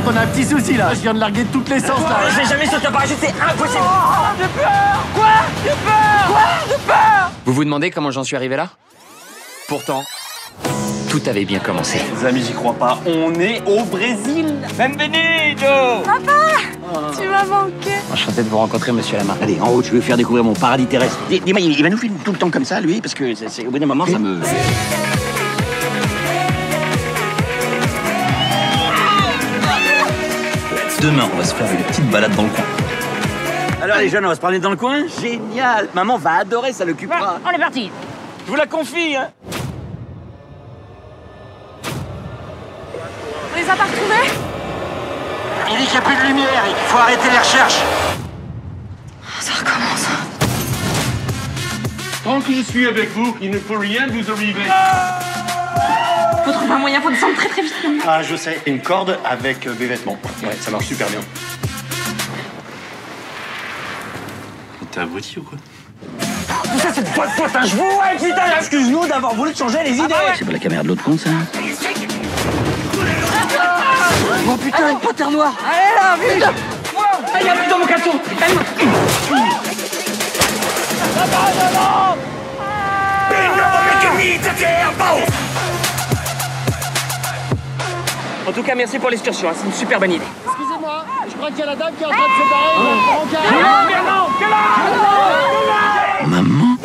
pas qu'on a un petit souci là Je viens de larguer de toutes les sens là Je vais jamais sauter en parachute, c'est impossible Vous vous demandez comment j'en suis arrivé là Pourtant, tout avait bien commencé. Les amis, j'y crois pas. On est au Brésil Benvenido Tu m'as manqué. Enchanté de vous rencontrer, monsieur Lamar. Allez, en haut, je vais faire découvrir mon paradis terrestre. Dis- Dis-moi, il il va nous filmer tout le temps comme ça, lui Parce que c'est- c'est- au bout d'un moment, ça me... Demain, on va se faire une petite balade dans le coin. Alors, les jeunes, on va se parler dans le coin Génial Maman va adorer, ça l'occupera. On est parti Je vous la confie, hein On les a pas retrouvés Il dit qu'il n'y a plus de lumière et qu'il faut arrêter les recherches. Ça recommence. Tant que je suis avec vous, il ne peut rien vous arriver. Faut un moyen pour descendre très très vite. Ah, je sais. Une corde avec euh, des vêtements. Ouais, ça marche super bien. T'es abruti ou quoi Tout ça, c'est de votre faute, hein. Je vous ouais, putain. Excuse-nous d'avoir voulu te changer les idées. C'est pas la caméra de l'autre con, ça Oh putain, une panthère noire. Allez là, vite Elle y a plus dans mon caleçon. Elle En tout cas, merci pour l'excursion, hein, c'est une super bonne idée. Excusez-moi, je crois qu'il y a la dame qui est en train de se barrer. Maman. Maman